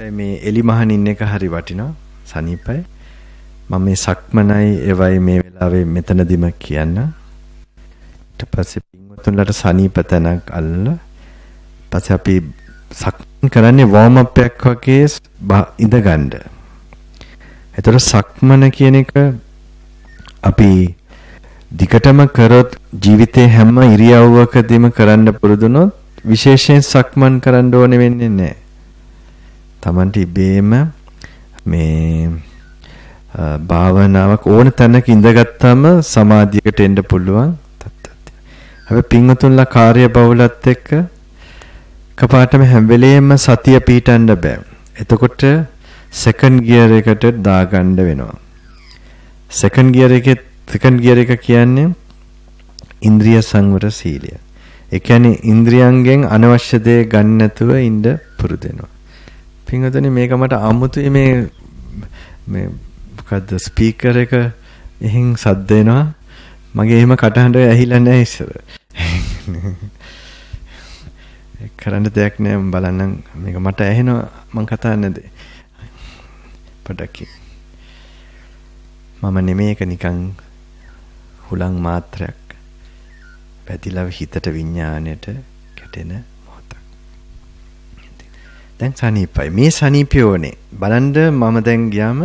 මේ එලි මහනින් එක හරි වටිනවා සනීපයි. මම මේ සක්මනයි එවයි මේ වෙලාවේ මෙතනදිම කියන්න. ඊට පස්සේ පින්වතුන්ලට සනීප තැනක් අල්ලලා පස්සේ අපි සක්මන් කරන්නේ වෝම් අප් එකක් වගේ ඉඳ ගන්න. එතකොට සක්මන කියන එක අපි දිගටම කරොත් ජීවිතේ හැම ඉරියව්වකදීම කරන්න පුරුදුනොත් විශේෂයෙන් සක්මන් කරන්න ඕනේ වෙන්නේ නැහැ. Tamanට ඉබේම මේ භාවනාවක් ඕන තැනක ඉඳගත්තාම සමාධියකට එන්න පුළුවන් තත්ත්වයක්. හැබැයි පින්වතුන්ලා කාර්ය බහුලත් එක්ක කපාටම හැම වෙලේම සතිය පීටන්න බෑ. එතකොට සෙකන්ඩ් ගියර් එකට දාගන්න වෙනවා. සෙකන්ඩ් ගියර් එකේ සෙකන්ඩ් ගියර් එක කියන්නේ ඉන්ද්‍රිය සංවර සීලය. ඒ කියන්නේ ඉන්ද්‍රියන්ගෙන් අනවශ්‍ය දේ ගන්න නැතුව ඉන්න පුරුදු වෙනවා. පින්වතුනි මේක මට අමුතුයි මේ මේ මොකද්ද ස්පීකර් එක එහෙන් සද්ද එනවා. මගේ එහෙම කටහඬ ඇහිලා නැහැ ඉස්සර. කරන්න දෙයක් නෑ බලන්නම් මේක මට ඇහෙනවා මං කතා නැද පොඩක් මම නෙමේ එක නිකන් හුලං මාත්‍රයක් පැතිලව හිතට විඥාණයට කැටෙන මොහොතක්. දැන් සනීපයි. මේ සනීපය ඕනේ. බලන්න මම දැන් ගියාම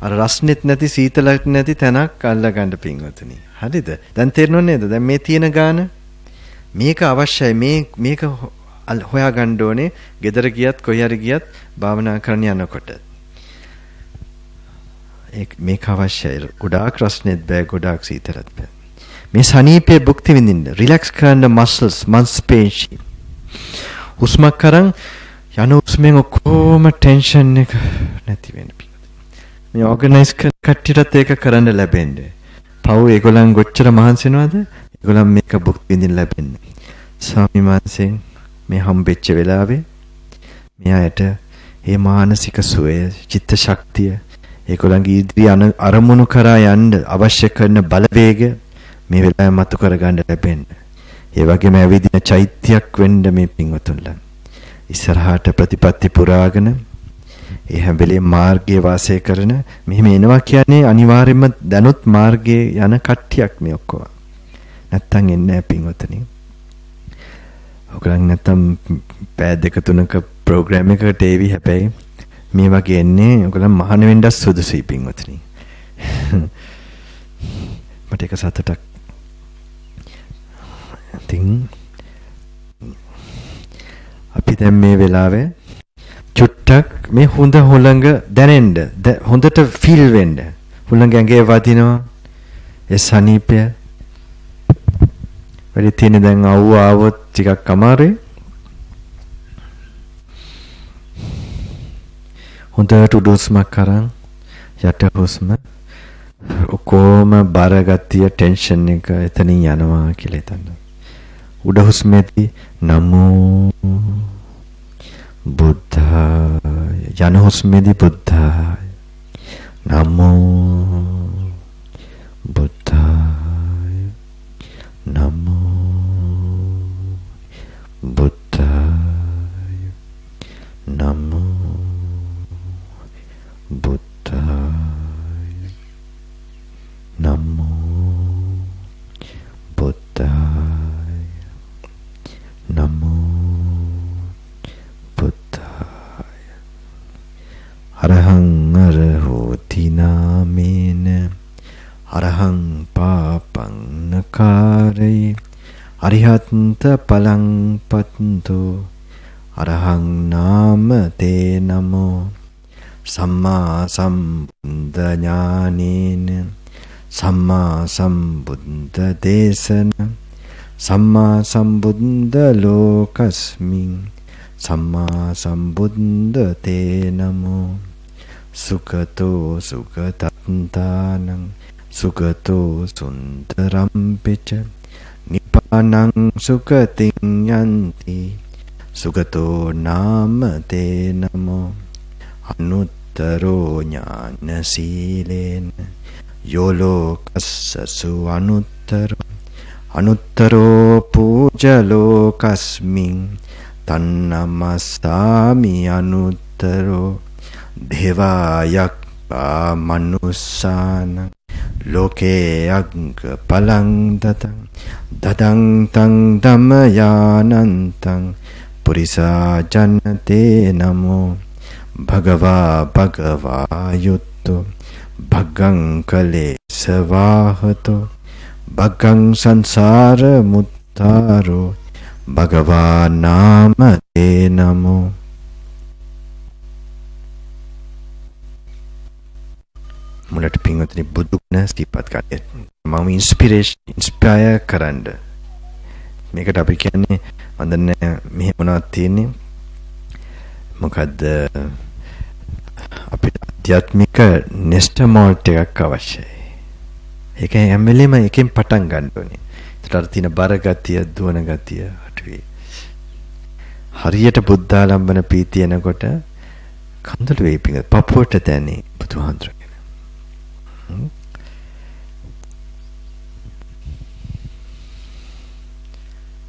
අර රස්නෙත් නැති සීතලක් නැති තැනක් අල්ලගන්න පින්වතුනි. හරිද? දැන් තේරෙනව නේද? දැන් මේ තියෙන ගාන මේක අවශ්‍යයි. මේ මේක හොයාගන්න ඕනේ. gedara ගියත් කොහේ හරි ගියත් භාවනා කරන්න යනකොට. මේක අවශ්‍යයි. ගොඩාක් රස්නෙත් බෑ, ගොඩාක් සීතලත් බෑ. මේ සනීපයේ භුක්ති විඳින්න රිලැක්ස් කරන්න මස්ල්ස් මස්පේශි හුස්මක් කරන් යන හුස්මෙන් ඔක්කොම ටෙන්ෂන් එක නැති වෙන්න මේ ඕගනයිස් කට්ටියටත් ඒක කරන්න ලැබෙන්නේ පව් ඒගොල්ලන් ගොච්චර මහන්සි වෙනවද ඒගොල්ලන් මේක භුක්ති විඳින්න ලැබෙන්නේ ස්වාමි වහන්සේ මේ හම්බෙච්ච වෙලාවේ මෙයාට මේ මානසික සුවය චිත්ත ශක්තිය ඒගොල්ලන්ගේ ඉදිරි අරමුණු කරා යන්න අවශ්‍ය කරන බලවේගය මේ වෙලාවේ මතු කරගන්න ලැබෙන්න. ඒ වගේම ඇවිදින චෛත්‍යයක් වෙන්න මේ පින්වතුන්ලා. ඉස්සරහාට ප්‍රතිපත්ති පුරාගෙන ඒ හැම වෙලේම මාර්ගයේ වාසය කරන මෙහෙම එනවා කියන්නේ අනිවාර්යයෙන්ම දැනුත් මාර්ගයේ යන කට්ටියක් මේ ඔක්කොම. නැත්තම් එන්නේ නැහැ පින්වතුනි. ඔයගලන් නැත්තම් පෑ දෙක තුනක ප්‍රෝග්‍රෑම් එකකට ඒවි හැබැයි මේ වගේ එන්නේ ඔයගලන් මහාන වෙන්නත් සුදුසුයි පින්වතුනි. මට ඒක සතුටක් ඉතින් අපි දැන් මේ වෙලාවේ චුට්ටක් මේ හොඳ හොළඟ දැනෙන්න හොඳට ෆීල් වෙන්න. හොළඟ ඇඟේ වදිනවා. ඒ සනීපය. වැඩි තියෙන දැන් අවුව ආවොත් ටිකක් අමාරුයි. හොඳට උඩුස්මක් කරන් යට හුස්ම ඔකෝම බරගතිය ටෙන්ෂන් එක එතනින් යනවා කියලා හිතන්න. උඩ හුස්මේදී නමෝ බුද්ධාය. යන හුස්මේදී බුද්ධාය. නමෝ බුද්ධාය. නමෝ බුද්ධාය. නමෝ බුද්ධාය අරහං පාපං නකාරේ අරිහත්ත පලං පත්තු. අරහං නාම තේ නමෝ. සම්මා සම්බුද්ධ ඥානේන. සම්මා සම්බුද්ධ දේශනා. සම්මා සම්බුද්ධ ලෝකස්මින්. සම්මා සම්බුද්ධ තේ නමෝ. සුකතෝ සුකතත්තානං සුකතෝ සුන්දරම් පිච නිපානං සුකතින් යන්ති සුගතෝ නාම තේ නමෝ අනුත්තරෝ ඥාන සීලේන යෝලෝකස්සසු අනුත්තරෝ අනුත්තරෝ පූජලෝකස්මින් තන්නමස්සාමි අනුත්තර උත්තරෝ දේවායක් මනුස්සාන ලෝකේ අග්ග පලං දතං දදං තං ධම්මයානන්තං පුරිසා ජනතේ නමෝ භගවා භගවා යුත්තෝ භග්ගං කලේ සවාහතෝ භග්ගං සංසාර මුත්තාරෝ භගවා නාම තේ නමෝ මුලට පින්වතුනි බුදු ගුණ සිහිපත් කරන්න. මම ඉන්ස්පිරේෂන් ඉන්ස්පයර් කරන්න. මේකට අපි කියන්නේ මම දන්නේ මෙහෙ මොනවද තියෙන්නේ? මොකද්ද අපිට ආධ්‍යාත්මික නෙස්ටමෝල්ට් එකක් අවශ්‍යයි. ඒක හැම වෙලෙම එකෙන් පටන් ගන්න ඕනේ. ඒතර අර තියෙන බර ගතිය, දුවන ගතිය අටුවේ. හරියට බුද්ධාලම්බන පීතිය එනකොට කඳුළු වේපින පපුවට දැනේ බුදුහාඳුර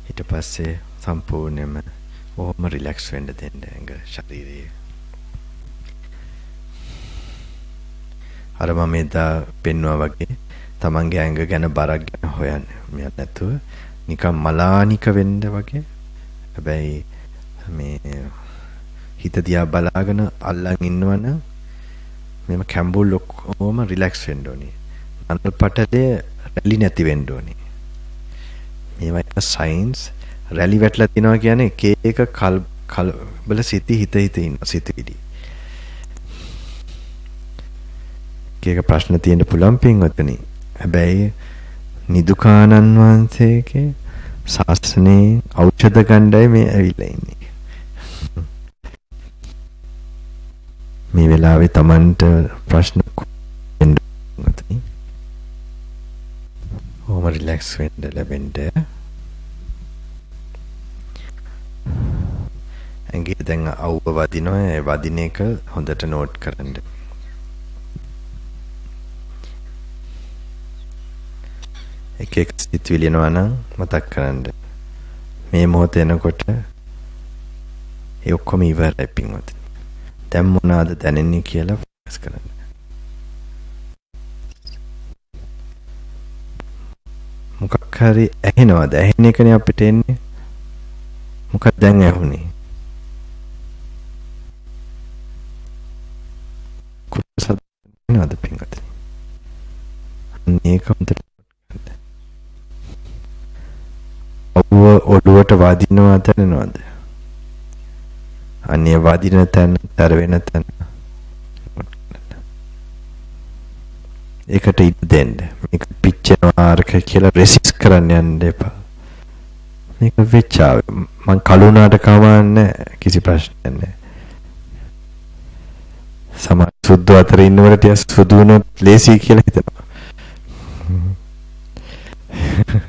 ඊට පස්සේ සම්පූර්ණයෙන්ම ඔහොම රිලැක්ස් වෙන්න දෙන්න ඇඟ ශරීරය. අර මම එදා පෙන්වුවා වගේ තමන්ගේ ඇඟ ගැන බරක් ගැන හොයන්න මෙයක් නැතුව නිකන් මලානික වෙන්න වගේ. හැබැයි මේ හිත දිහා බලාගෙන අල්ලන් ඉන්නවනම් මෙම කැම්බුල් ඔක්කොම රිලැක්ස් වෙන්න ඕනේ. අනල් පටලය රැලි නැති වෙන්න ඕනේ. මේවා එක සයින්ස් රැලි වැටලා තිනවා කියන්නේ එක එක කල් කලබල සිටි හිත හිත ඉන්න සිටිවිලි. එක ප්‍රශ්න තියෙන්න පුළුවන් පින්වත්නි. හැබැයි නිදුකානන් වහන්සේගේ ශාස්ත්‍රනේ ඖෂධ ගණ්ඩායම මේ ඇවිල්ලා ඉන්නේ. මේ වෙලාවේ Tamanට ප්‍රශ්න එන්නේ. ඕම රිලැක්ස් වෙන්න ලැබෙන්න. ඇඟේ දැන් අවුව වදිනවා ඒ වදින එක හොඳට නෝට් කරන්න. එක එක සිතුවිලි එනවා නම් මතක් කරන්න. මේ මොහොත එනකොට ඒ ඔක්කොම ඉවරයි පින්වත්. දැන් මොනවාද දැනෙන්නේ කියලා ෆෝකස් කරන්න. මොකක් හරි ඇහෙනවද? ඇහෙන එකනේ අපිට එන්නේ. මොකක්ද දැන් ඇහුනේ? කුසද නේද පින්වත්නි? මේක හොඳට ඔබ ඔළුවට වදිනවා දැනනවද? අනේ වදින තැන තර වෙන තැන. ඒකට ඉඩ දෙන්න. මේක පිච්චෙනවා අරක කියලා රෙසිස් කරන්න යන්න එපා. මේක වෙච්චාව. මං කලුණාට කමන්නේ කිසි ප්‍රශ්නයක් නැහැ. සමහර සුදු අතර ඉන්නවට ටික සුදු වුණොත් ලේසි කියලා හිතනවා.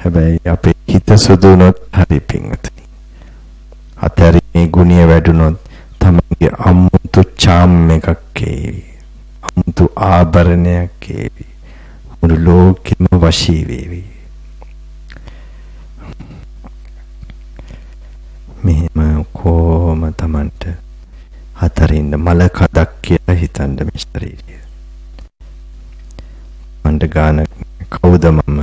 හැබැයි අපේ හිත සුදු වුණොත් හරි පිංගත අතරීමේ ගුණය වැඩුණොත් තමන්ගේ අමුතු චාම් එකක් ඒවි. අමුතු ආභරණයක් ඒවි. මුළු ලෝකෙම වශී වේවි. මෙහෙම කොහොම තමන්ට හතරින්ද මල කඩක් කියලා හිතන්න මේ ශරීරය. මන්ට ගාන කවුද මම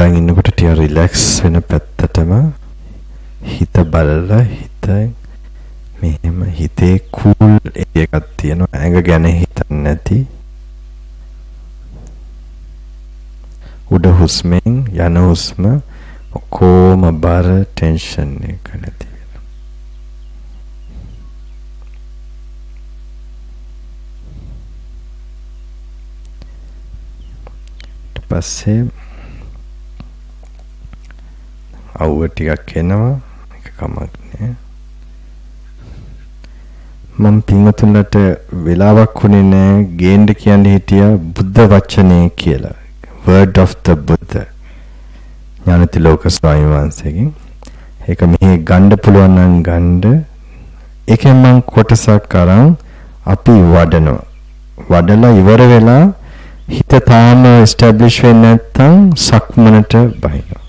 මෙහෙම ඉඳන් ඉන්නකොට ටික රිලැක්ස් වෙන පැත්තටම හිත බලලා හිත මෙහෙම හිතේ කූල් එකක් තියෙනවා. ඇඟ ගැන හිතන්නේ නැති. උඩ හුස්මෙන් යන හුස්ම කොහොම බර ටෙන්ෂන් එක නැති වෙනවා. ඊට පස්සේ අවුව ටිකක් එනවා. එක කමක් නෑ. මම පින්වතුන්ලට වෙලාවක් වුණේ නෑ ගේන්න කියන්නේ හිටියා බුද්ධ වචනේ කියලා. Word of the buddha. ඥානතිලෝක ස්වාමීන් වහන්සේගෙන්. ඒක මෙහි ගන්න පුළුවන් නම් ගන්න. ඒකෙන් මම කොටසක් අරන් අපි වඩනවා. වඩලා ඉවර වෙලා හිත තාම ස්ටැබ්ලිෂ් වෙන්නේ නැත්නම් සක්මනට බහිනවා.